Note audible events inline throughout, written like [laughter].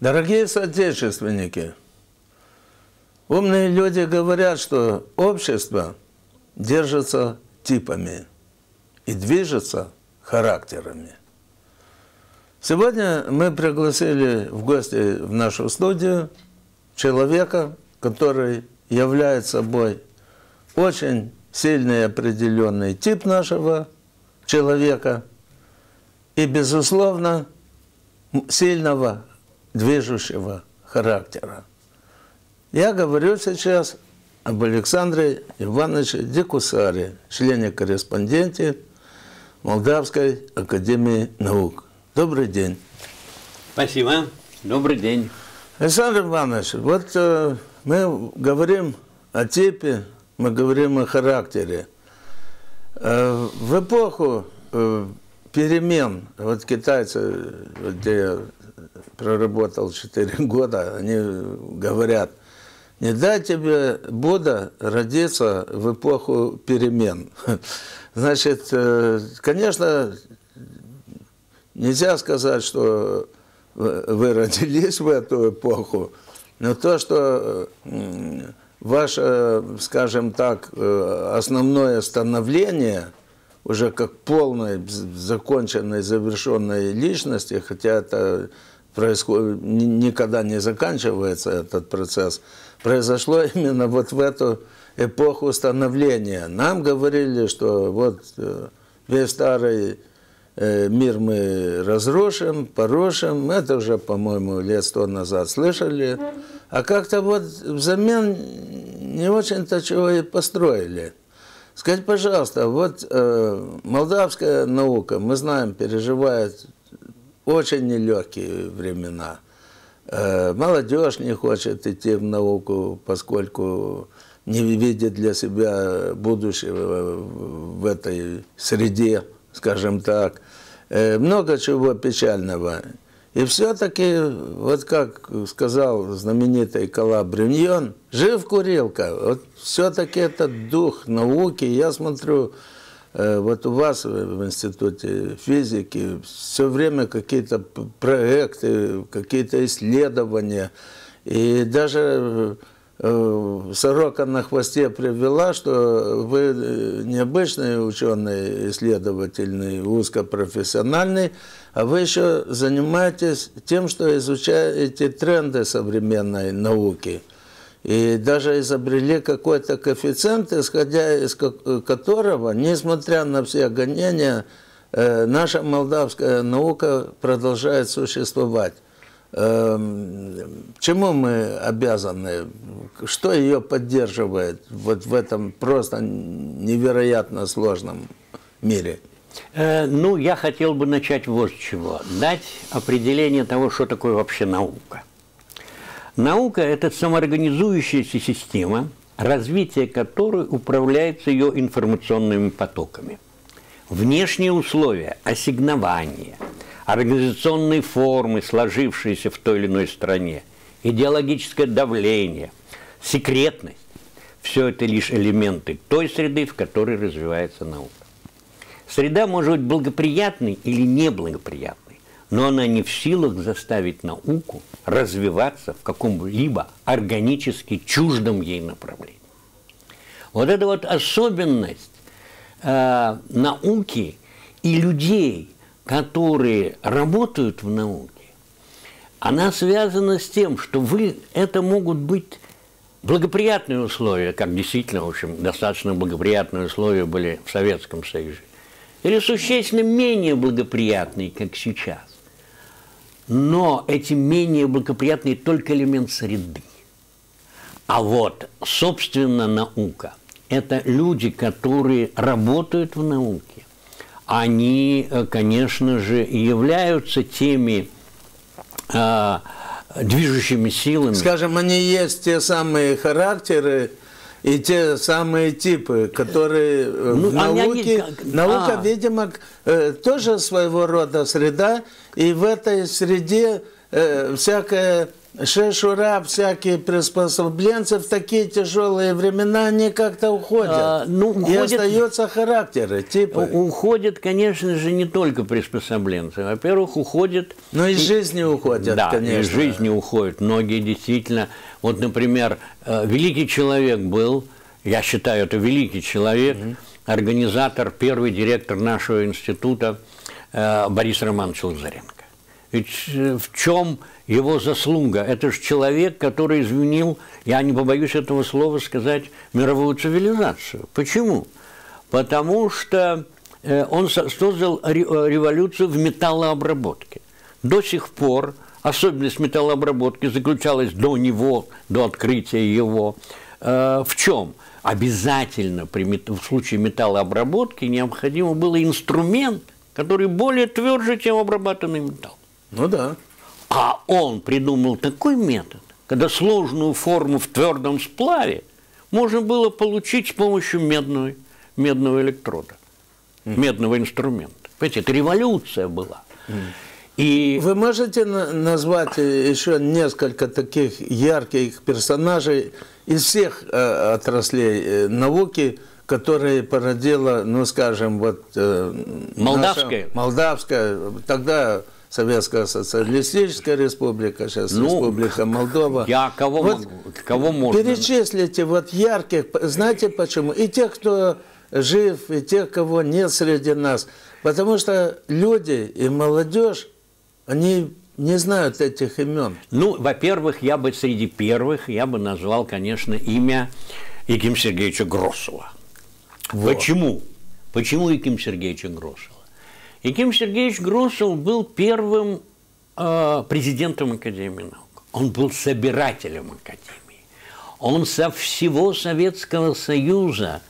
Дорогие соотечественники, умные люди говорят, что общество держится типами и движется характерами. Сегодня мы пригласили в гости в нашу студию человека, который является собой очень сильный определенный тип нашего человека и, безусловно, сильного движущего характера. Я говорю сейчас об Александре Ивановиче Дикусаре, члене-корреспонденте Молдавской академии наук. Добрый день. Спасибо. Добрый день. Александр Иванович, вот э, мы говорим о типе, мы говорим о характере. Э, в эпоху э, перемен, вот китайцы, где я проработал 4 [laughs] года, они говорят, не дай тебе Будда родиться в эпоху перемен. Значит, э, конечно, нельзя сказать, что вы родились в эту эпоху, но то, что ваше, скажем так, э, основное становление уже как полной, законченной, завершенной личности, хотя это происходит, никогда не заканчивается этот процесс, произошло [laughs] именно вот в эту эпоху становления. Нам говорили, что вот э, весь старый э, мир мы разрушим, порушим. Это уже, по-моему, лет сто назад слышали. А как-то вот взамен не очень-то чего и построили. Скажите, пожалуйста, вот э, молдавская наука, мы знаем, переживает очень нелегкие времена. Э, молодежь не хочет идти в науку, поскольку не видит для себя будущего в этой среде, скажем так. Э, много чего печального. И все-таки, вот как сказал знаменитый Калабриньон, жив курилка. Вот все-таки этот дух науки, я смотрю, вот у вас в Институте физики все время какие-то проекты, какие-то исследования. И даже э, сорока на хвосте привела, что вы необычный ученый, исследовательный, узкопрофессиональный, а вы еще занимаетесь тем, что изучаете тренды современной науки – и даже изобрели какой-то коэффициент, исходя из которого, несмотря на все гонения, э, наша молдавская наука продолжает существовать. Эм, чему мы обязаны? Что ее поддерживает вот в этом просто невероятно сложном мире? Э, ну, я хотел бы начать вот с чего. Дать определение того, что такое вообще наука. Наука – это самоорганизующаяся система, развитие которой управляется ее информационными потоками. Внешние условия, ассигнования, организационные формы, сложившиеся в той или иной стране, идеологическое давление, секретность – все это лишь элементы той среды, в которой развивается наука. Среда может быть благоприятной или неблагоприятной но она не в силах заставить науку развиваться в каком-либо органически чуждом ей направлении. Вот эта вот особенность э, науки и людей, которые работают в науке, она связана с тем, что вы, это могут быть благоприятные условия, как действительно, в общем, достаточно благоприятные условия были в Советском Союзе, или существенно менее благоприятные, как сейчас но эти менее благоприятные только элемент среды. А вот, собственно, наука – это люди, которые работают в науке. Они, э, конечно же, являются теми э, движущими силами. Скажем, они есть те самые характеры, и те самые типы, которые э, ну, в науке, они... наука, а. видимо, э, тоже своего рода среда, и в этой среде э, всякая шешура, всякие приспособленцы в такие тяжелые времена, они как-то уходят. А, ну, уходит, и остаются характеры, типы. Уходят, конечно же, не только приспособленцы. Во-первых, уходят... Ну, из жизни уходят, да, конечно. из жизни уходят. Многие действительно... Вот, например, э, великий человек был, я считаю, это великий человек, mm-hmm. организатор, первый директор нашего института э, Борис Романович Лазаренко. Ведь э, в чем его заслуга? Это же человек, который изменил, я не побоюсь этого слова сказать, мировую цивилизацию. Почему? Потому что он создал революцию в металлообработке. До сих пор особенность металлообработки заключалась до него, до открытия его. В чем? Обязательно при, в случае металлообработки необходимо был инструмент, который более тверже, чем обрабатанный металл. Ну да. А он придумал такой метод, когда сложную форму в твердом сплаве можно было получить с помощью медного, медного электрода, mm. медного инструмента. Понимаете, это революция была. Mm. И... Вы можете назвать еще несколько таких ярких персонажей из всех э, отраслей э, науки, которые породила, ну скажем, вот... Э, Молдавская. Наша, Молдавская, тогда Советская Социалистическая Республика, сейчас ну, Республика Молдова. Я кого вот могу? Кого можно? Перечислите вот ярких, знаете почему? И тех, кто жив, и тех, кого нет среди нас. Потому что люди и молодежь, они не знают этих имен. Ну, во-первых, я бы среди первых, я бы назвал, конечно, имя Яким Сергеевича Гроссова. Вот. Почему? Почему Яким Сергеевича Гроссова? Яким Сергеевич Грушев был первым э, президентом Академии наук. Он был собирателем Академии. Он со всего Советского Союза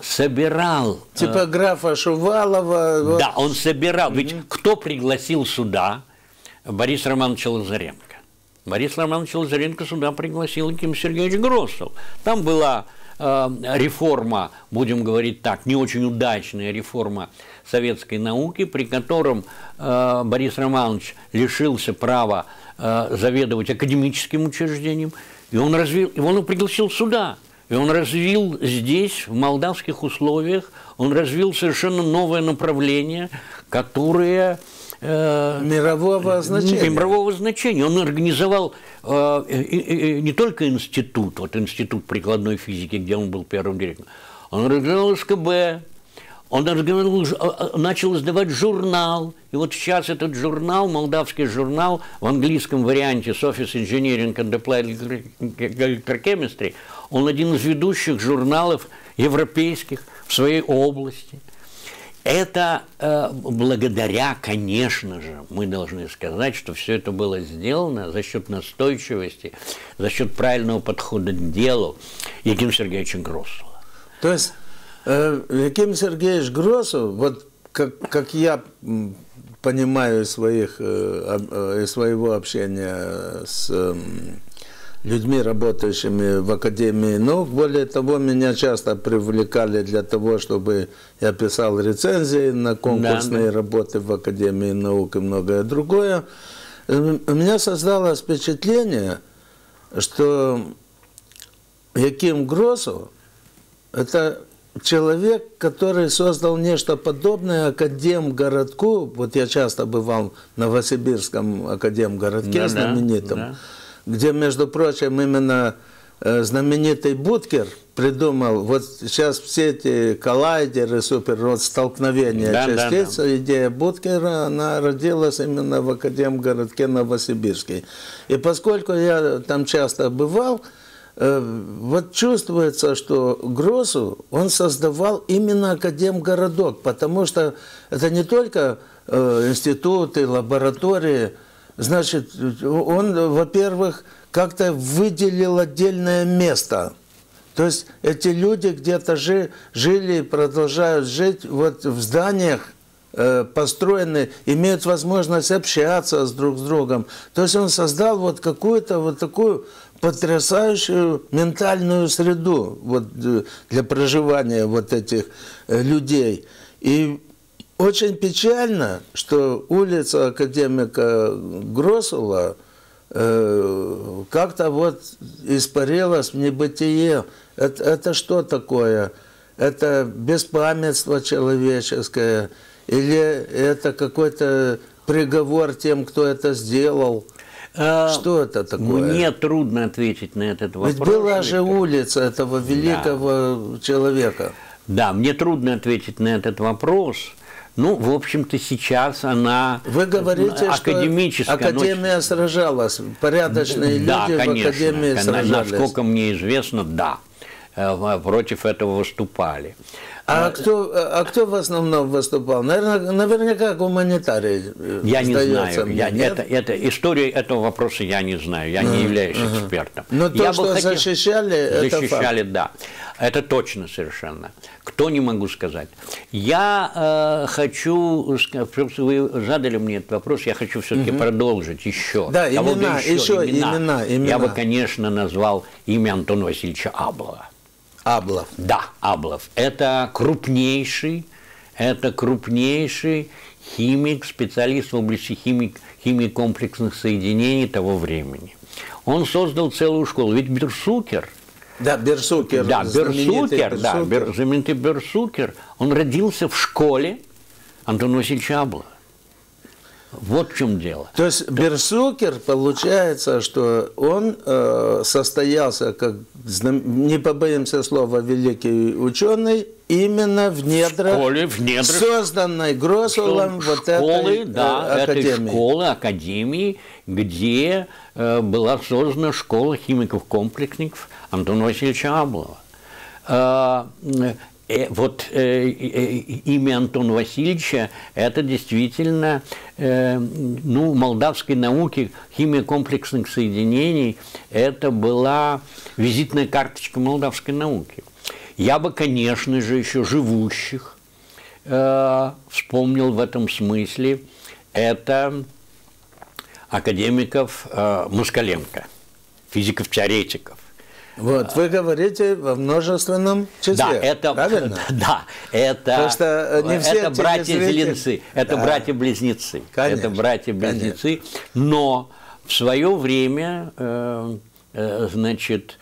собирал... Э, типа графа Шувалова. Да, он собирал. Ведь mm кто пригласил сюда Борис Романович Лазаренко? Борис Романович Лазаренко сюда пригласил Ким Сергеевич Гроссов. Там была э, реформа, будем говорить так, не очень удачная реформа советской науки, при котором э, Борис Романович лишился права э, заведовать академическим учреждением, и он, развил, и он пригласил сюда. И он развил здесь, в молдавских условиях, он развил совершенно новое направление, которое э, мирового значения. Мирового значения. Он организовал э, э, э, не только институт, вот институт прикладной физики, где он был первым директором, он организовал СКБ, он начал издавать журнал. И вот сейчас этот журнал, молдавский журнал, в английском варианте Office Engineering and Applied Electrochemistry, он один из ведущих журналов европейских в своей области. Это э, благодаря, конечно же, мы должны сказать, что все это было сделано за счет настойчивости, за счет правильного подхода к делу Яким Сергеевича Гроссова. То есть Э, Яким Сергеевич Гросов, вот как, как я понимаю из, своих, э, э, своего общения с людьми, работающими в Академии наук. Более того, меня часто привлекали для того, чтобы я писал рецензии на конкурсные да, да. работы в Академии наук и многое другое. У меня создалось впечатление, что Яким Гросов – это человек, который создал нечто подобное Академгородку, вот я часто бывал в Новосибирском Академгородке да, знаменитом, да. Где, между прочим, именно э, знаменитый Буткер придумал, вот сейчас все эти коллайдеры, супер, вот столкновения да, частиц, да, да. идея Буткера, она родилась именно в Академгородке Новосибирске. И поскольку я там часто бывал, Э, вот чувствуется, что Гросу он создавал именно Академгородок, потому что это не только э, институты, лаборатории, значит, он, во-первых, как-то выделил отдельное место. То есть эти люди где-то жи, жили и продолжают жить вот в зданиях, Э, построены, имеют возможность общаться с друг с другом. То есть он создал вот какую-то вот такую потрясающую ментальную среду вот, э, для проживания вот этих э, людей. И очень печально, что улица академика Гросула э, как-то вот испарилась в небытие. Это, это что такое? Это беспамятство человеческое? Или это какой-то приговор тем, кто это сделал? А, Что это такое? Мне трудно ответить на этот вопрос. Ведь была же улица этого великого человека. Да, мне трудно ответить на этот вопрос. Ну, в общем-то, сейчас она Вы говорите, академическая. что Академия сражалась, порядочные да, люди конечно, в Академии сражались. Насколько мне известно, да. Э, Против этого выступали. А кто, а кто в основном выступал? Наверное, наверняка гуманитарий. э, Я не знаю. мне, Я, нет? это, это, историю этого вопроса я не знаю. Я не являюсь экспертом. Но то, я что хотел- защищали, это. Защищали, да. Это точно совершенно. Кто не могу сказать. Я э, хочу, вы задали мне этот вопрос, я хочу все-таки продолжить еще. Да, Кого-то имена, еще имена, имена. Я бы, конечно, назвал имя Антона Васильевича Аблова. Аблов. Да, Аблов. Это крупнейший, это крупнейший химик, специалист в области химик, химии комплексных соединений того времени. Он создал целую школу. Ведь Берсукер, Да, Берсукер. да, Берсукер, да, Берсукер. Бер- знаменитый Берсукер, он родился в школе Антона Васильевича Аблова. Вот в чем дело. То есть Берсукер, получается, что он э, состоялся, как, не побоимся слова, великий ученый, именно в недрах, школе, в недрах. созданной Гросулом вот школы, этой э, да, этой академии. школы, академии, где э, была создана школа химиков-комплексников Антона Васильевича Аблова. Э, э, вот э, э, имя Антона Васильевича – это действительно э, ну, молдавской науки химия комплексных соединений – это была визитная карточка молдавской науки. Я бы, конечно же, еще живущих э, вспомнил в этом смысле, это академиков э, Москаленко, физиков-теоретиков. Вот, вы говорите во множественном числе. Да, это, правильно? [laughs] да, это, Просто, э, не все это братья-зеленцы, это Да. братья-близнецы, это братья-близнецы, но в свое время, э, э, значит,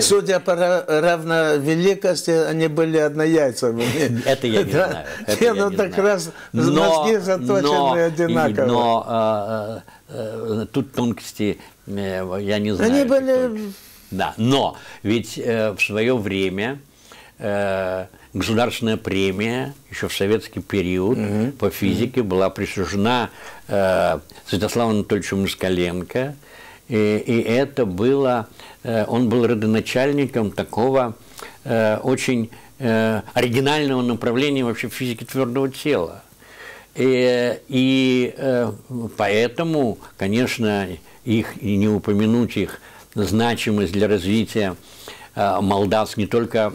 Судя по ра- равновеликости, они были однояйцевыми. [laughs] Это я не знаю. это ну так раз мозги заточены но- одинаково. Но тут тонкости я не знаю. Они были-. Да, но ведь э, в свое время э, государственная премия еще в советский период по физике была присуждена э, Святославу Анатольевичу Москаленко, и, и это было, э, он был родоначальником такого э, очень э, оригинального направления вообще в физике твердого тела. И, и э, поэтому, конечно, их и не упомянуть их значимость для развития э, молдавс не только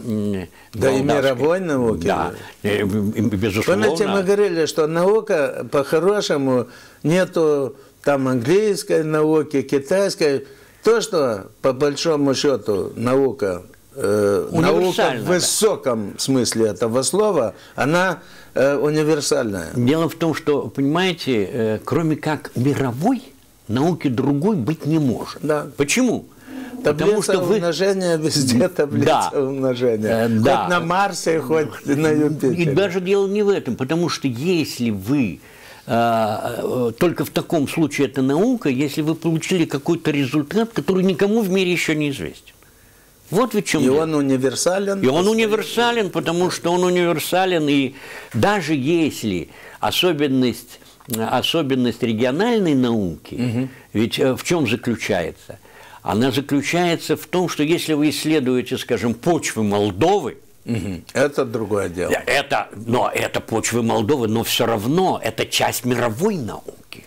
Да и мировой науки. Да, безусловно. Помните, мы говорили, что наука по-хорошему нету там английской науки, китайской. То, что по большому счету наука, э, наука в высоком смысле этого слова, она э, универсальная. Дело в том, что, понимаете, э, кроме как мировой, науки другой быть не может. Да. Почему? Таблица умножения везде таблица Да. умножения. Э, да. Хоть на Марсе, хоть на Юпитере. И даже дело не в этом, потому что если вы э, э, только в таком случае это наука, если вы получили какой-то результат, который никому в мире еще не известен. Вот в чем И дело. он универсален. И он универсален, потому что он универсален, и даже если особенность, особенность региональной науки, ведь э, в чем заключается? Она заключается в том, что если вы исследуете, скажем, почвы Молдовы. Это другое дело. это, но это почвы Молдовы, но все равно это часть мировой науки.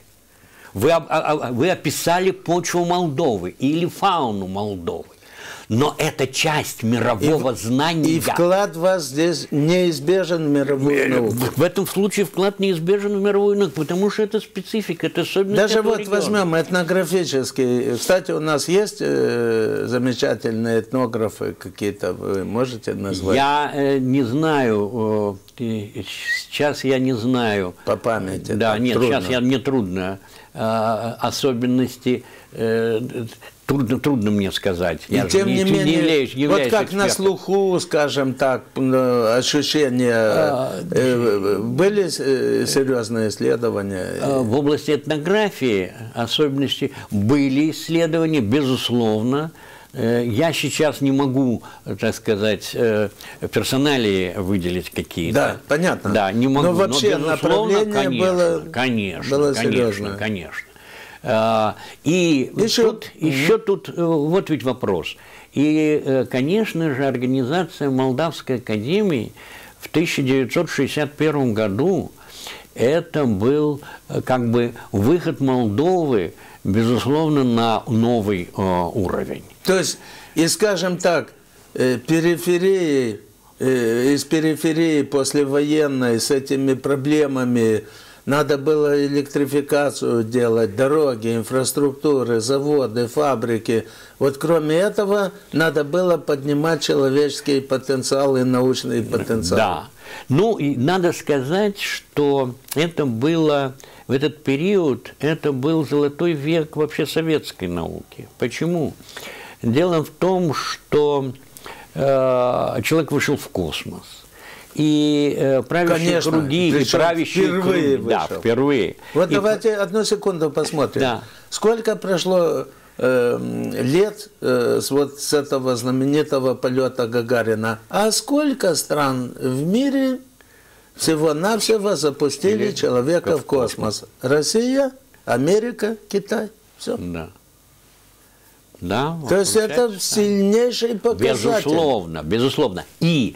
Вы, а- а- вы описали почву Молдовы или фауну Молдовы. Но это часть мирового и, знания. И вклад вас здесь неизбежен в мировую Э, науку. В этом случае вклад неизбежен в мировую науку, потому что это специфика, это особенность Даже вот региона. возьмем этнографический. Кстати, у нас есть э, замечательные этнографы какие-то, вы можете назвать Я э, не знаю, э, сейчас я не знаю. по памяти? Да, нет, трудно. сейчас я, мне трудно. Э, особенности э, трудно, трудно мне сказать. И я тем не, не, менее, являюсь, не вот являюсь как на экспертом. слуху, скажем так, ощущения, А, э, были серьезные исследования? Э, В области этнографии особенности были исследования, безусловно. Э, Я сейчас не могу, э, так сказать, э, персоналии выделить какие-то. Да, понятно. Да, не могу. Но вообще безусловно, направление конечно, было- конечно, было конечно, серьезное. конечно. А, И Еще- тут, еще тут, э, вот ведь вопрос. И, э, конечно же, организация Молдавской академии в 1961 году это был э, как бы выход Молдовы, безусловно, на новый э, уровень. То есть, и скажем так, э, периферии, э, из периферии послевоенной с этими проблемами надо было электрификацию делать, дороги, инфраструктуры, заводы, фабрики. Вот кроме этого надо было поднимать человеческий потенциал и научный потенциал. Да. Ну, и надо сказать, что это было, в этот период, это был золотой век вообще советской науки. Почему? Дело в том, что э, человек вышел в космос. И э, правящие Конечно, круги, и правящие впервые круги, да, вышел. впервые. Вот И давайте одну секунду посмотрим. Да. Сколько прошло э, лет э, с вот с этого знаменитого полета Гагарина? А сколько стран в мире всего-навсего запустили Или человека в в космос? Россия, Америка, Китай. Все. Да. Да, То есть это так. сильнейший показатель. Безусловно, безусловно. И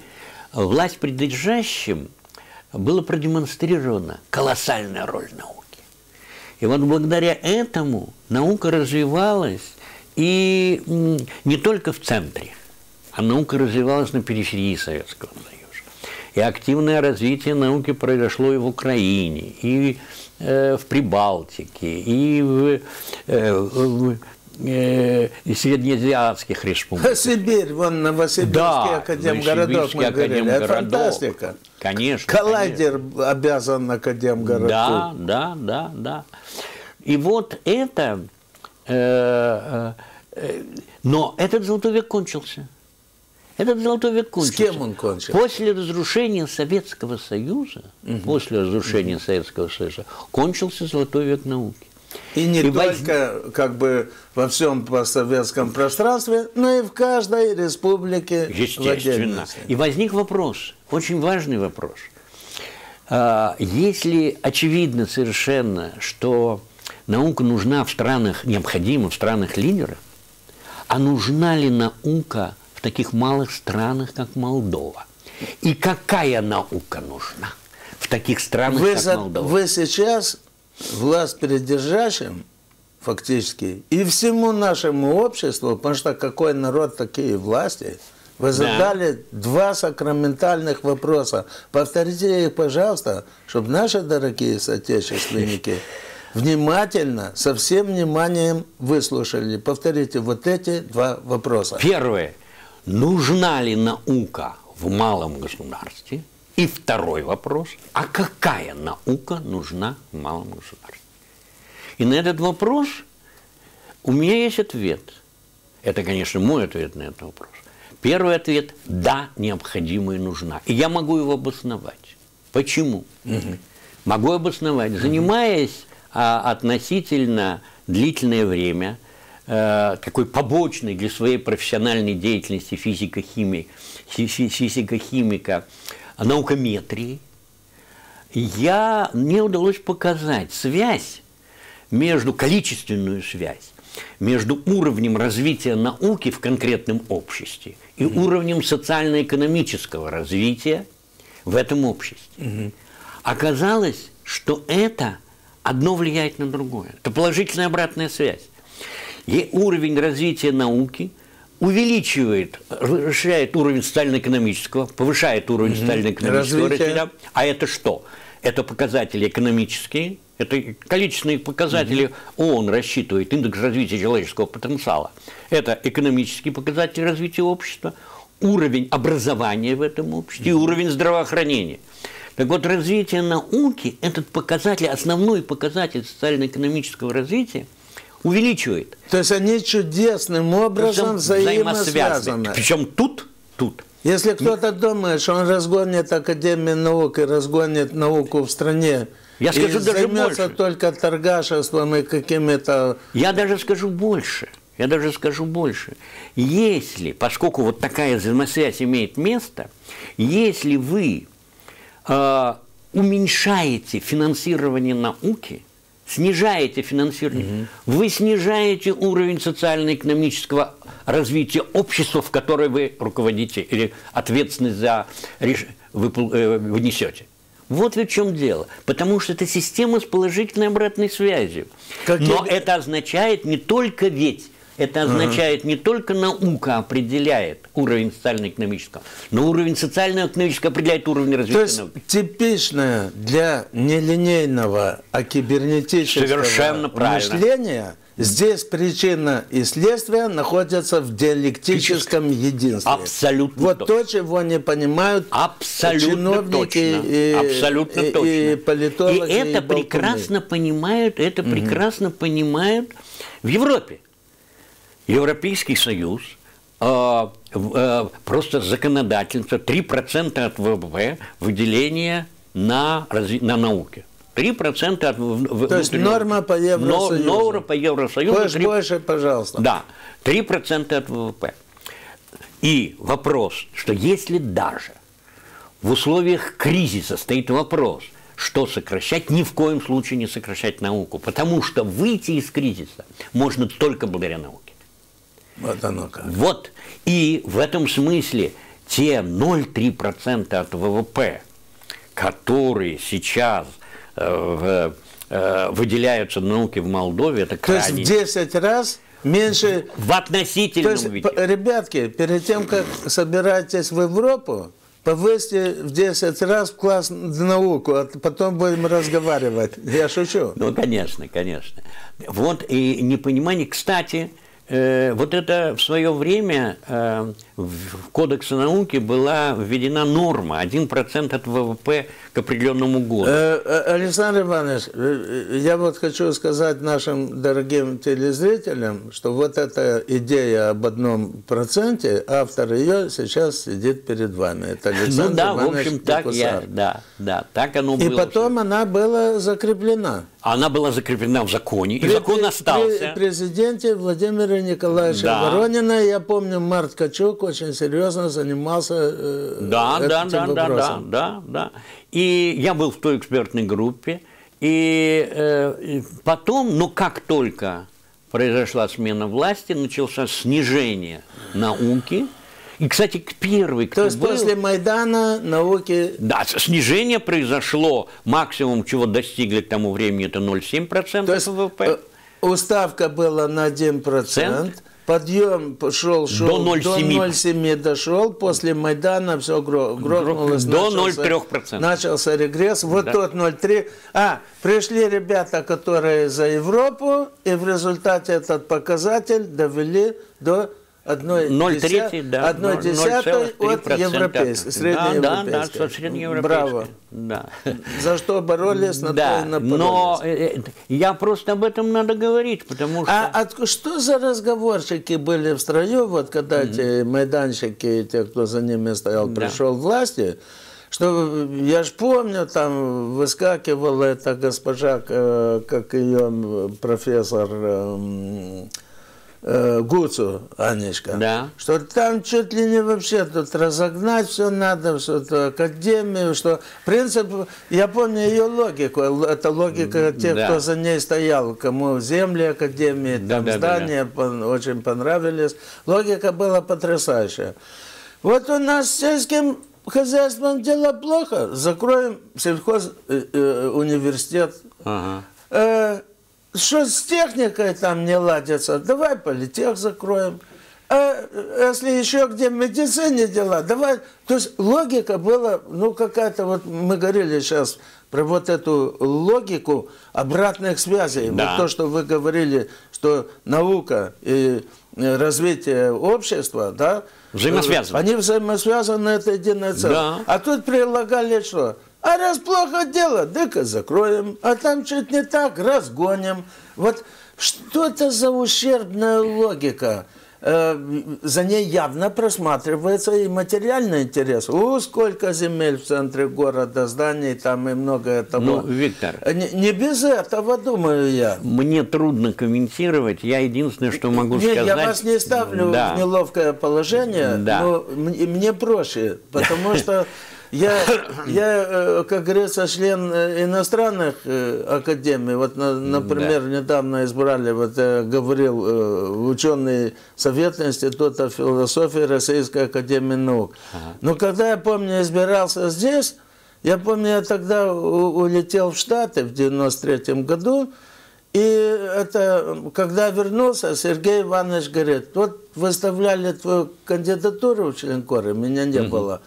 власть придержащим было продемонстрирована колоссальная роль науки. И вот благодаря этому наука развивалась и не только в центре, а наука развивалась на периферии Советского Союза. И активное развитие науки произошло и в Украине, и э, в Прибалтике, и в, э, в э, среднеазиатских республиках. Сибирь, вон Новосибирский Да, академгородок, мы говорили. Это фантастика. Конечно. Коллайдер обязан академгородку. Да, да, да, да. И вот это, э, э, но этот золотой век кончился. Этот золотой век кончился. кем он кончился? После разрушения Советского Союза, после разрушения Советского Союза, кончился золотой век науки. И не И воз- только как бы во всем постсоветском пространстве, но и в каждой республике Естественно. И возник вопрос, очень важный вопрос. А, Если очевидно совершенно, что наука нужна в странах, необходима в странах лидеров, а нужна ли наука в таких малых странах, как Молдова? И какая наука нужна в таких странах, Вы, как за- Молдова? вы сейчас власть придержащим фактически и всему нашему обществу, потому что какой народ, такие власти, вы задали два сакраментальных вопроса. Повторите их, пожалуйста, чтобы наши дорогие соотечественники [laughs] внимательно, со всем вниманием выслушали. Повторите вот эти два вопроса. Первое. Нужна ли наука в малом государстве? И второй вопрос. А какая наука нужна в малом государстве? И на этот вопрос у меня есть ответ. Это, конечно, мой ответ на этот вопрос. Первый ответ – да, необходима и нужна. И я могу его обосновать. Почему? Могу обосновать. Занимаясь а, относительно длительное время э, такой побочной для своей профессиональной деятельности физико-химии, фи- фи- физико-химика наукометрии, я, мне удалось показать связь между, количественную связь между уровнем развития науки в конкретном обществе и уровнем социально-экономического развития в этом обществе. Оказалось, что это одно влияет на другое. Это положительная обратная связь. И уровень развития науки увеличивает, расширяет уровень социально-экономического, повышает уровень социально-экономического Развитие. развития. А это что? Это показатели экономические, это количественные показатели ООН рассчитывает, индекс развития человеческого потенциала. Это экономические показатели развития общества, уровень образования в этом обществе и уровень здравоохранения. Так вот, развитие науки, этот показатель, основной показатель социально-экономического развития, увеличивает. То есть они чудесным образом взаимосвязаны. Причем тут, тут Если кто-то думает, что он разгонит Академию наук и разгонит науку в стране, Я и скажу даже займется больше. только торгашеством и какими-то... Я даже скажу больше. Я даже скажу больше. Если, поскольку вот такая взаимосвязь имеет место, если вы э, уменьшаете финансирование науки, снижаете финансирование, вы снижаете уровень социально-экономического развития общества, в которое вы руководите или ответственность за реш... выпол- э, вы несете. Вот в чем дело. Потому что это система с положительной обратной связью. Какие- Но это означает не только ведь, это означает не только наука определяет уровень социально-экономического, но уровень социально-экономического определяет уровень То развития есть науки. типичное для нелинейного, а кибернетического Совершенно мышления здесь причина и следствие находятся в диалектическом единстве. Абсолютно Вот точно. то, чего не понимают Абсолютно чиновники точно. и, Абсолютно и- точно. и политологи. И это болтуны. прекрасно понимают, это прекрасно понимают в Европе. Европейский Союз в- э, просто законодательство 3% от ВВП выделение на, на науке. 3% от в- в- То есть внутреннего- норма по Евросоюзу. Но- Норма по Евросоюзу. Хочешь 3%. больше, пожалуйста. Да, 3% от ВВП. И вопрос, что если даже в условиях кризиса стоит вопрос, что сокращать, ни в коем случае не сокращать науку, потому что выйти из кризиса можно только благодаря науке. Вот оно как. Вот. И в этом смысле те 0,3% от ВВП, которые сейчас э, в- э, выделяются науке в Молдове, это То есть в крайне... 10 раз меньше В То относительном есть, виде. п- ребятки, перед тем, как собираетесь в Европу, повысьте в 10 раз класс в науку, а потом будем разговаривать. Я шучу. Ну, конечно, конечно. Вот и непонимание, кстати, э, вот это в свое время э, в Кодексе науки была введена норма 1% от ВВП к определенному году. Э, э, Александр Иванович, э, я вот хочу сказать нашим дорогим телезрителям, что вот эта идея об одном проценте, автор ее сейчас сидит перед вами. Это Александр ну да, в Иванович общем, так я, да, да, так оно И было. потом она была закреплена. Она была закреплена в законе, и При- закон при- остался. При президенте Владимира Николаевича Да. Воронина, я помню, Март Качук очень серьезно занимался э, Да, этим да, да, да, да, вопросом. да, да. И я был в той экспертной группе, и, э, и потом, ну как только произошла смена власти, начался снижение науки. И, кстати, к первый, кто То есть был, после Майдана науки... да, снижение произошло, максимум, чего достигли к тому времени, это 0,7% То есть ВВП. э, уставка была на 1%, Цент. Подъем пошел, шел, До 0,7. 0,7 дошел, после Майдана все грохнулось. До начался- 0,3%. Начался регресс, вот Да. тот 0,3. А, пришли ребята, которые за Европу, и в результате этот показатель довели до 0,3, да, 1 десятой от 0,3%. европейской, Да, да, да, среднеевропейской. среднеевропейской. Браво. Да. За что боролись, на то Да, и напоролись. но э, э, я просто об этом надо говорить, потому что... А от- что за разговорчики были в строю, вот когда эти майданщики, и те, кто за ними стоял, Да. пришел к власти, что я ж помню, там выскакивала эта госпожа, э, как ее профессор эм, э, Гуцу, Анечка, Да. что там чуть ли не вообще тут разогнать все надо, что-то академию, что принцип, я помню ее логику, это логика тех, Да. кто за ней стоял, кому земли академии, Да, там да, да, здания пон- очень понравились. Логика была потрясающая. Вот у нас с сельским хозяйством дело плохо, закроем сельхоз э, э, университет. Ага. Э, что с техникой там не ладится, давай политех закроем. а если еще где в медицине дела, давай. То есть логика была, ну какая-то, вот мы говорили сейчас про вот эту логику обратных связей. Да. Вот то, что вы говорили, что наука и развитие общества, да, взаимосвязаны. Они взаимосвязаны, это единое целое. Да. А тут прилагали что? А раз плохо дело, дай-ка закроем. А там что-то не так, разгоним. Вот что это за ущербная логика? Э, за ней явно просматривается и материальный интерес. У, сколько земель в центре города, зданий там и многое того. Ну, Виктор. Не, не без этого, думаю я. Мне трудно комментировать. Я единственное, что могу Нет, сказать... Я вас не ставлю да. в неловкое положение, да. но мне проще, потому [laughs] что я, я, э, как говорится, член э, иностранных э, академий. Вот, например, да. недавно избрали, вот говорил, ученый Совет Института философии Российской Академии Наук. Ага. Но когда я помню, избирался здесь, я помню, я тогда улетел в Штаты в 93 году, и это, когда вернулся, Сергей Иванович говорит, вот выставляли твою кандидатуру в член коры, меня не угу. было.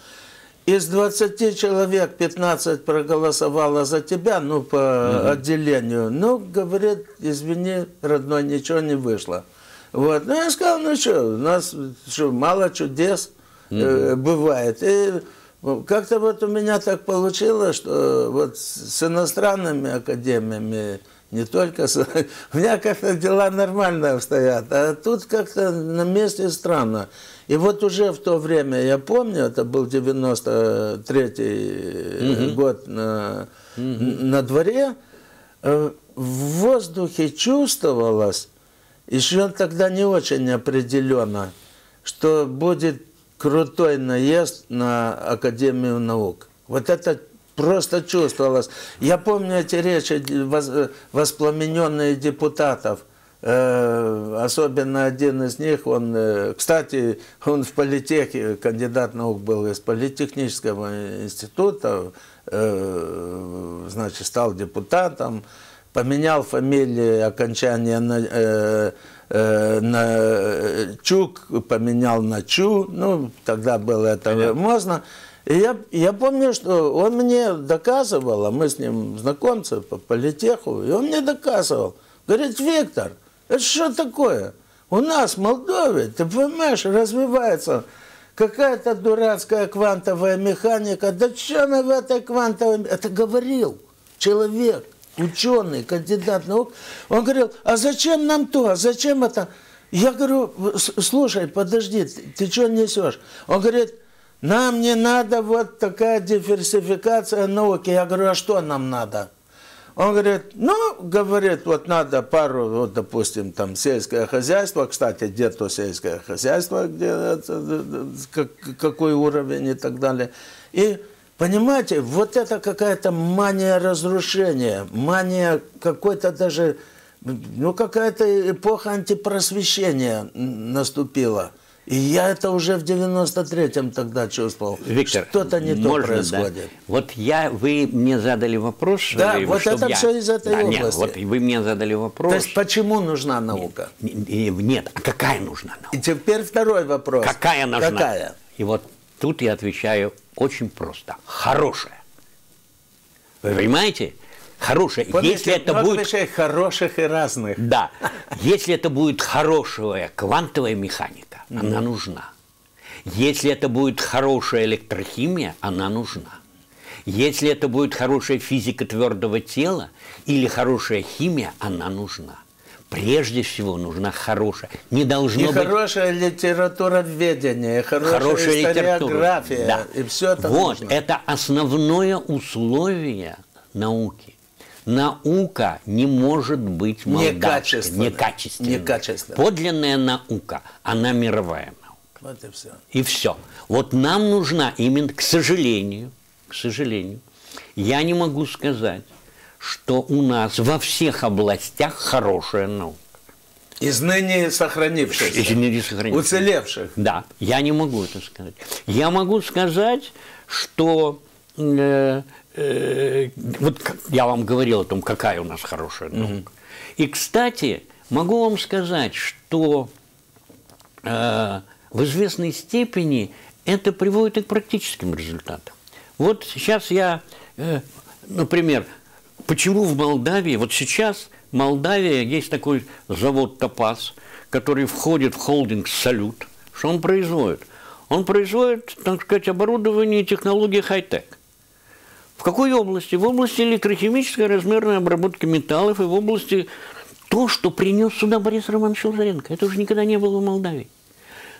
Из 20 человек 15 проголосовало за тебя, ну, по угу. отделению. Ну, говорит, извини, родной, ничего не вышло. Вот. Ну, я сказал, ну что, у нас что, мало чудес угу. э, бывает. И как-то вот у меня так получилось, что вот с иностранными академиями, не только с... [laughs] У меня как-то дела нормально обстоят, а тут как-то на месте странно. И вот уже в то время, я помню, это был 93-й угу. год на, угу. на дворе, э, в воздухе чувствовалось, еще тогда не очень определенно, что будет крутой наезд на Академию наук. Вот это просто чувствовалось. Я помню эти речи воспламененные депутатов – Э, особенно один из них, он, э, кстати, он в политехе, кандидат наук был из политехнического института, э, значит, стал депутатом, поменял фамилию, окончание на, на Чук, поменял на Чу, ну, тогда было это Понятно. можно. И я, я помню, что он мне доказывал, а мы с ним знакомцы по политеху, и он мне доказывал, говорит, Виктор – это что такое? У нас в Молдове, ты понимаешь, развивается какая-то дурацкая квантовая механика. Да что она в этой квантовой... Это говорил человек, ученый, кандидат наук. Он говорил, а зачем нам то, а зачем это? Я говорю, слушай, подожди, ты, ты что несешь? Он говорит, нам не надо вот такая диверсификация науки. Я говорю, а что нам надо? Он говорит, ну, говорит, вот надо пару, вот, допустим, там, сельское хозяйство, кстати, где то сельское хозяйство, где, как, какой уровень и так далее. И, понимаете, вот это какая-то мания разрушения, мания какой-то даже, ну, какая-то эпоха антипросвещения наступила – и я это уже в 93-м тогда чувствовал. Виктор, что-то не можно, то происходит. Да? Вот я, вы мне задали вопрос. Да, говорю, вот это я... все из этой да, области. Нет, вот вы мне задали вопрос. То есть почему нужна наука? Нет, нет, а какая нужна наука? И теперь второй вопрос. Какая нужна? Какая? И вот тут я отвечаю очень просто. Хорошая. Вы понимаете? Хорошая. Помните, если это будет вещей хороших и разных. Да. Если это будет хорошая квантовая механика, mm-hmm. она нужна. Если это будет хорошая электрохимия, она нужна. Если это будет хорошая физика твердого тела или хорошая химия, она нужна. Прежде всего нужна хорошая. Не должно и быть... хорошая литература введения, хорошая, хорошая историография. Да. И все это Вот, нужно. это основное условие науки. Наука не может быть молдавской, некачественной. некачественной. Подлинная наука, она мировая наука. Вот и все. И все. Вот нам нужна именно, к сожалению, к сожалению, я не могу сказать, что у нас во всех областях хорошая наука. Из ныне сохранившихся. Из ныне сохранившихся. Уцелевших. Да, я не могу это сказать. Я могу сказать, что э, э, вот я вам говорил о том, какая у нас хорошая наука. Угу. И, кстати, могу вам сказать, что э, в известной степени это приводит и к практическим результатам. Вот сейчас я, э, например, почему в Молдавии, вот сейчас Молдавия есть такой завод «Топаз», который входит в холдинг «Салют», что он производит? Он производит, так сказать, оборудование и технологии хай-тек. В какой области? В области электрохимической размерной обработки металлов и в области то, что принес сюда Борис Романович Лазаренко. Это уже никогда не было в Молдавии.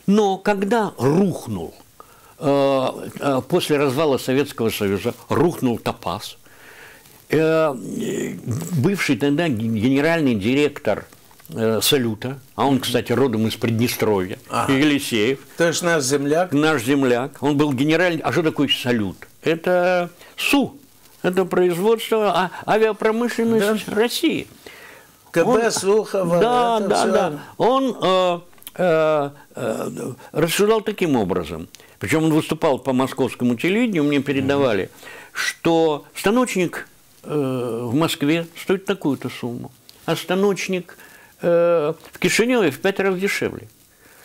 Но когда рухнул, э, э, после развала Советского Союза, рухнул Топаз, э, бывший тогда генеральный директор Салюта, а он, кстати, родом из Приднестровья, ага. Елисеев. То есть наш земляк? Наш земляк. Он был генеральный... А что такое Салют? Это СУ. Это производство а, авиапромышленность да. России. КБ он, Сухова. Да, да, все. да. Он э, э, э, рассуждал таким образом. Причем он выступал по московскому телевидению, мне передавали, mm что станочник э, в Москве стоит такую-то сумму, а станочник э, в Кишиневе в пять раз дешевле.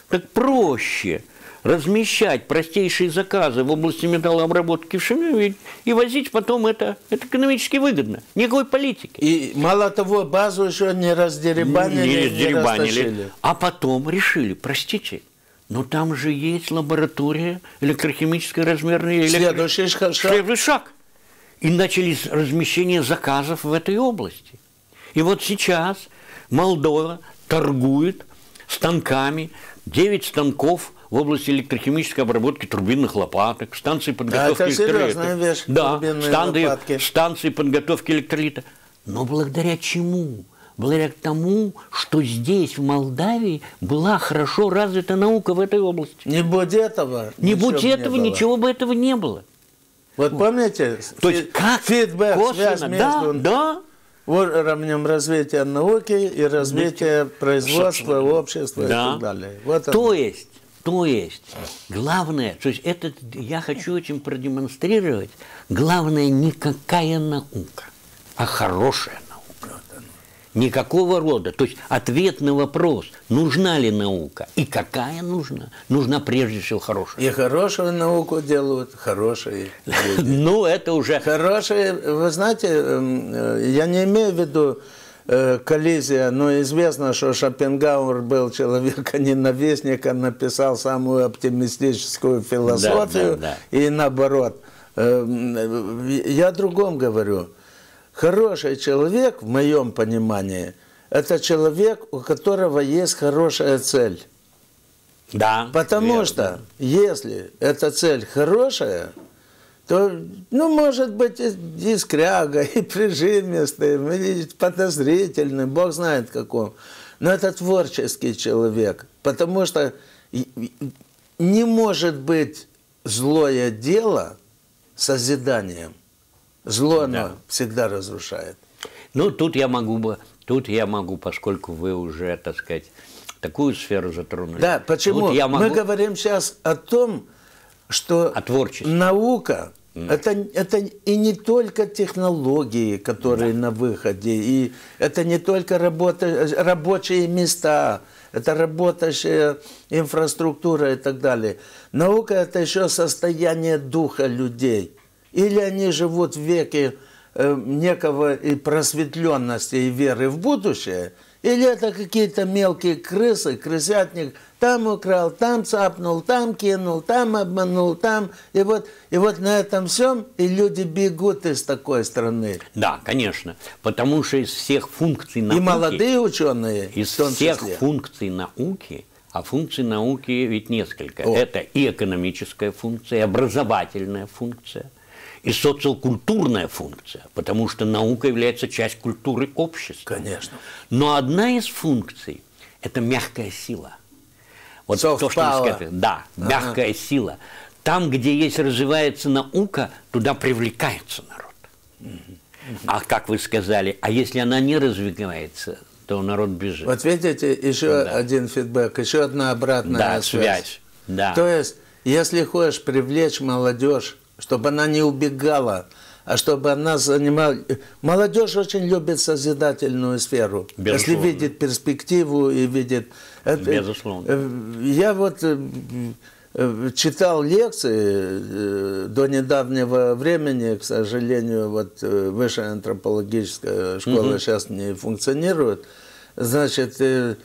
Так проще размещать простейшие заказы в области металлообработки в Шеме и возить потом это, это экономически выгодно. Никакой политики. И мало того, базу еще не раздеребанили, не, раздеребанили, не А потом решили, простите, но там же есть лаборатория электрохимической размерной... Следующий шаг. Следующий шаг. И начались размещение заказов в этой области. И вот сейчас Молдова торгует станками, 9 станков – в области электрохимической обработки турбинных лопаток, станции подготовки да, электролита. Вещь, да, станции, станции подготовки электролита. Но благодаря чему? Благодаря тому, что здесь, в Молдавии, была хорошо развита наука в этой области. Не будь этого. Не будь этого, не ничего бы этого не было. Вот помните? То есть как фидбэк, косвенно, связь между... Да, да уровнем развития науки и развития производства, общества да. и так далее. Вот То есть то есть, главное, то есть это я хочу этим продемонстрировать, главное не какая наука, а хорошая наука. Никакого рода. То есть ответ на вопрос, нужна ли наука и какая нужна, нужна прежде всего хорошая. И хорошую науку делают хорошие люди. [laughs] Ну, это уже... Хорошие, вы знаете, эм, э, я не имею в виду коллизия, но известно, что Шопенгауэр был человек, а ненавистник, он написал самую оптимистическую философию, да, да, да. и наоборот. Э, я о другом говорю. Хороший человек, в моем понимании, это человек, у которого есть хорошая цель. Да. Потому верно. что если эта цель хорошая, то, ну, может быть, и скряга, и прижимистый, и подозрительный, Бог знает каком. Но это творческий человек, потому что не может быть злое дело созиданием. Зло, оно да. всегда разрушает. Ну, тут я могу бы, тут я могу, поскольку вы уже, так сказать, такую сферу затронули. Да, почему? Я могу... Мы говорим сейчас о том, что о наука это, это и не только технологии, которые да. на выходе, и это не только работа, рабочие места, это работающая инфраструктура и так далее. Наука – это еще состояние духа людей. Или они живут в веке э, некого и просветленности и веры в будущее, или это какие-то мелкие крысы, крысятник – там украл, там цапнул, там кинул, там обманул, там. И вот, и вот на этом всем и люди бегут из такой страны. Да, конечно. Потому что из всех функций науки... И молодые ученые Из всех числе. функций науки, а функций науки ведь несколько. О. Это и экономическая функция, и образовательная функция, и социокультурная функция, потому что наука является часть культуры общества. Конечно. Но одна из функций – это мягкая сила – вот Soft то, что power. сказали. Да, мягкая ага. сила. Там, где есть развивается наука, туда привлекается народ. Угу. А как вы сказали, а если она не развивается, то народ бежит. Вот видите, еще да. один фидбэк, еще одна обратная да, связь. связь. Да. То есть, если хочешь привлечь молодежь, чтобы она не убегала а чтобы она занимала... Молодежь очень любит созидательную сферу. Безусловно. Если видит перспективу и видит... Безусловно. Э, я вот э, э, читал лекции до недавнего времени, к сожалению, вот высшая антропологическая школа угу. сейчас не функционирует. Значит, и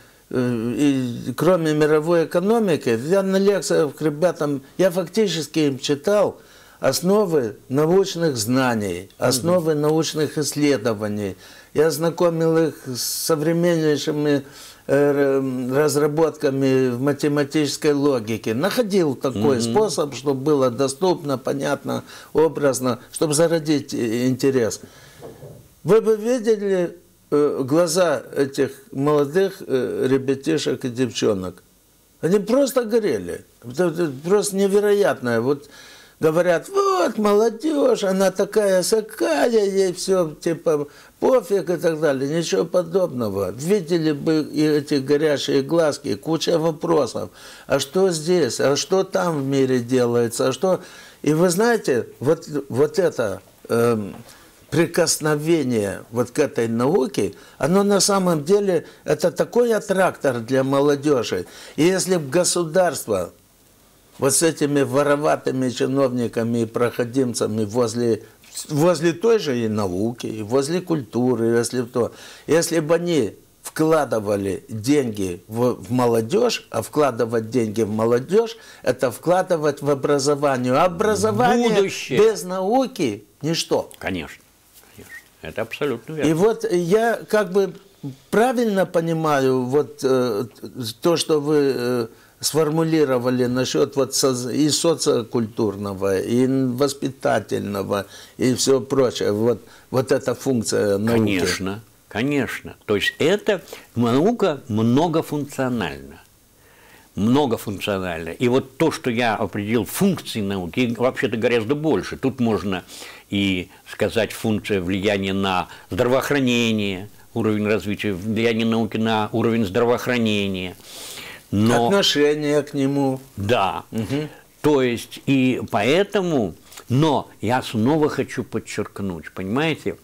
кроме мировой экономики, я на лекциях к ребятам, я фактически им читал основы научных знаний, основы угу. научных исследований. Я знакомил их с современнейшими э, разработками в математической логике. Находил такой угу. способ, чтобы было доступно, понятно, образно, чтобы зародить интерес. Вы бы видели э, глаза этих молодых э, ребятишек и девчонок? Они просто горели. Это просто невероятное. Вот говорят, вот молодежь, она такая сакая, ей все типа пофиг и так далее. Ничего подобного. Видели бы и эти горящие глазки, куча вопросов. А что здесь? А что там в мире делается? А что... И вы знаете, вот, вот это э, прикосновение вот к этой науке, оно на самом деле, это такой аттрактор для молодежи. И если бы государство вот с этими вороватыми чиновниками и проходимцами возле, возле той же и науки, и возле культуры, если то. Если бы они вкладывали деньги в, в молодежь, а вкладывать деньги в молодежь – это вкладывать в образование. Образование Будущее. без науки – ничто. Конечно, конечно. Это абсолютно верно. И вот я как бы правильно понимаю вот э, то, что вы э, сформулировали насчет вот и социокультурного, и воспитательного, и все прочее. Вот, вот эта функция науки. Конечно, конечно. То есть это наука многофункциональна. Многофункциональна. И вот то, что я определил функции науки, вообще-то гораздо больше. Тут можно и сказать функция влияния на здравоохранение, уровень развития, влияние науки на уровень здравоохранения – но, Отношение к нему. Да. Угу. То есть, и поэтому, но я снова хочу подчеркнуть, понимаете,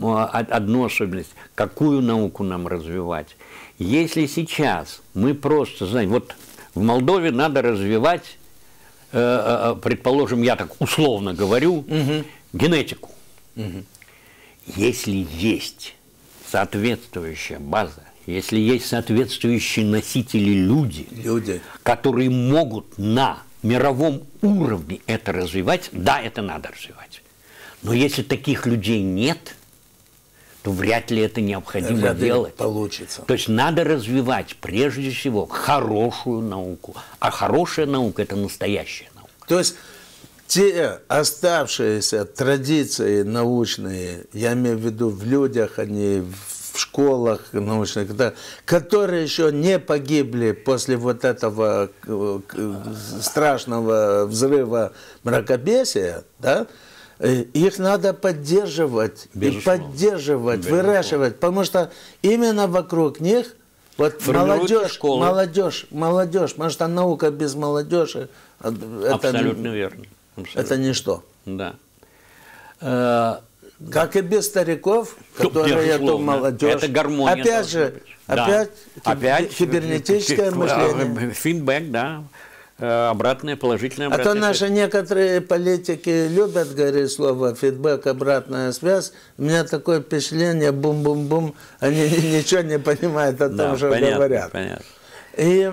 одну особенность, какую науку нам развивать. Если сейчас мы просто знаем, вот в Молдове надо развивать, э, э, э, предположим, я так условно говорю, угу. генетику. Угу. Если есть соответствующая база если есть соответствующие носители люди, люди, которые могут на мировом уровне это развивать, да, это надо развивать. Но если таких людей нет, то вряд ли это необходимо вряд делать. Получится. То есть надо развивать прежде всего хорошую науку. А хорошая наука – это настоящая наука. То есть те оставшиеся традиции научные, я имею в виду в людях, они в в школах научных, да, которые еще не погибли после вот этого э, страшного взрыва мракобесия, да, э, их надо поддерживать Безусловно. и поддерживать, Безусловно. выращивать, потому что именно вокруг них вот молодежь, школы. молодежь, молодежь, потому что наука без молодежи э, это, Абсолютно верно. Абсолютно. это ничто. Да. Как и без стариков, которые это молодежь. Это гармония. Опять же, да. опять, опять кибернетическое мышление. Фидбэк, да. Э, обратная, положительная обратная А то наши некоторые политики любят говорить слово фидбэк, обратная связь. У меня такое впечатление, бум-бум-бум, они [laughs] ничего не понимают о том, да, что понятно, говорят. Понятно. И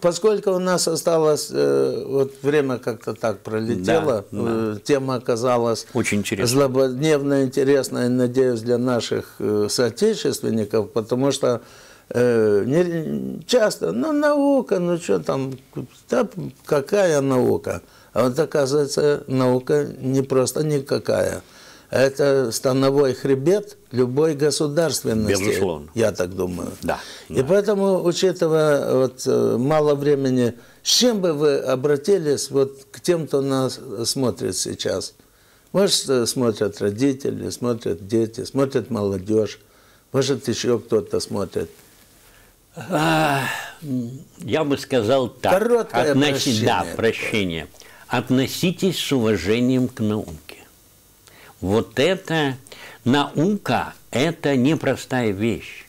поскольку у нас осталось, э, вот время как-то так пролетело, да, да. Э, тема оказалась очень интересная, злободневно интересная, надеюсь, для наших э, соотечественников, потому что не, часто, ну, наука, ну, что там, да, какая наука? А вот оказывается, наука не просто никакая это становой хребет любой государственности. Безусловно. Я так думаю. Да. И да. поэтому, учитывая вот, э, мало времени, с чем бы вы обратились вот, к тем, кто нас смотрит сейчас? Может, э, смотрят родители, смотрят дети, смотрят молодежь, может, еще кто-то смотрит. А, я бы сказал так. Короткое Относи... прощение. Да, прощение. Относитесь с уважением к науке Вот это наука, это непростая вещь.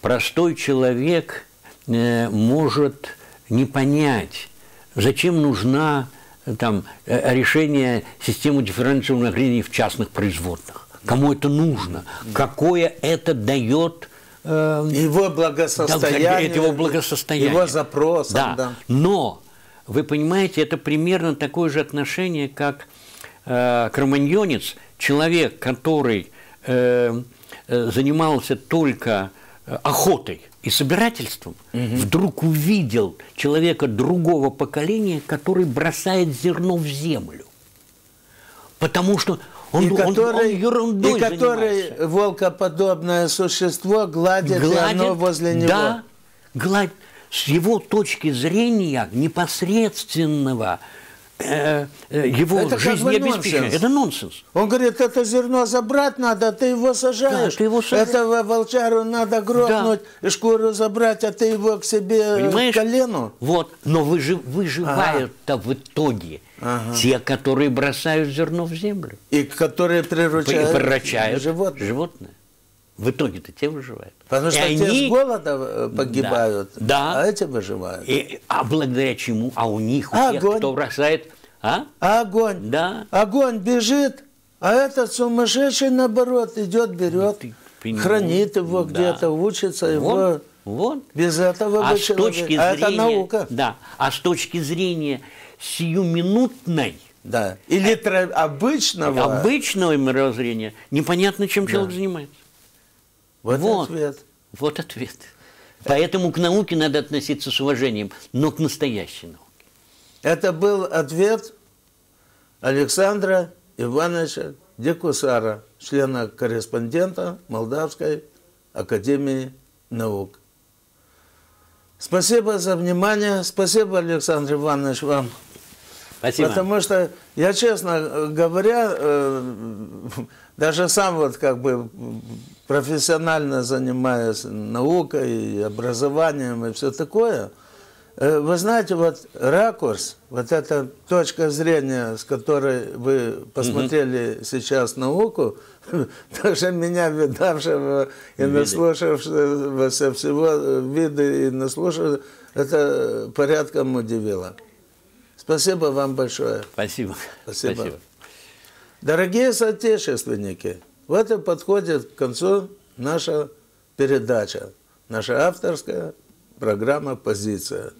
Простой человек э, может не понять, зачем нужна э, там, э, решение системы дифференциального нагрения в частных производных. Кому это нужно? Какое это дает э, его благосостояние, да, его благосостояние, его запрос. Да. да. Но вы понимаете, это примерно такое же отношение, как э, кроманьонец, человек, который э, э, занимался только э, охотой и собирательством, угу. вдруг увидел человека другого поколения, который бросает зерно в землю. Потому что он, и который, он ерундой и который занимается. волкоподобное существо гладит, гладит оно возле него. Да, гладит. С его точки зрения непосредственного э, его это жизнеобеспечения. Это нонсенс. Он говорит, это зерно забрать надо, ты его сажаешь. Да, ты его сажаешь. Этого волчару надо грохнуть, да. шкуру забрать, а ты его к себе Понимаешь? к колену. Вот, но выжив, выживают-то ага. в итоге ага. те, которые бросают зерно в землю. И которые приручают, приручают животных. животное. В итоге-то те выживают. Потому и что они... те с голода погибают, да, а эти выживают. И, а благодаря чему? А у них, у Огонь. тех, кто бросает... А? Огонь. Да. Огонь бежит, а этот сумасшедший, наоборот, идет, берет, Ты, хранит его да. где-то, учится его. Вот, вот. Без этого а бы с человек... точки а зрения, это наука. Да. А с точки зрения сиюминутной, да. Или тра... обычного. обычного мировоззрения, непонятно, чем да. человек занимается. Вот, вот ответ. Вот ответ. Поэтому к науке надо относиться с уважением, но к настоящей науке. Это был ответ Александра Ивановича Декусара, члена-корреспондента Молдавской академии наук. Спасибо за внимание. Спасибо, Александр Иванович, вам. Спасибо. Потому что я, честно говоря, э, даже сам вот как бы профессионально занимаюсь наукой, и образованием и все такое, э, вы знаете, вот ракурс, вот эта точка зрения, с которой вы посмотрели угу. сейчас науку, [laughs] даже меня, видавшего и наслушавшегося всего вида и наслушавшего, это порядком удивило. Спасибо вам большое. Спасибо. Спасибо. Спасибо. Дорогие соотечественники, вот и подходит к концу наша передача, наша авторская программа «Позиция».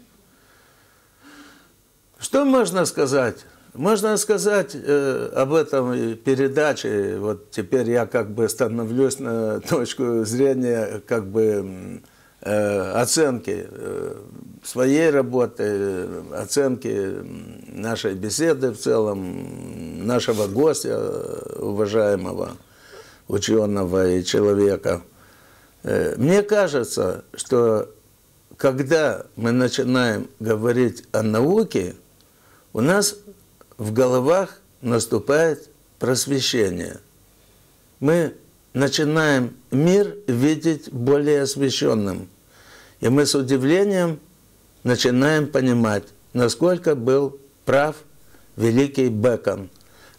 Что можно сказать? Можно сказать э, об этом передаче, вот теперь я как бы становлюсь на точку зрения как бы оценки э, своей работы, оценки нашей беседы в целом, нашего гостя уважаемого, ученого и человека. Мне кажется, что когда мы начинаем говорить о науке, у нас в головах наступает просвещение. Мы начинаем мир видеть более освещенным. И мы с удивлением начинаем понимать, насколько был прав великий Бекон,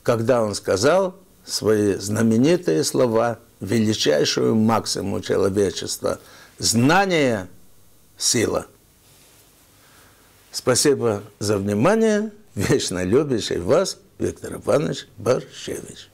когда он сказал свои знаменитые слова, величайшую максимум человечества – знание – сила. Спасибо за внимание. Вечно любящий вас Виктор Иванович Борщевич.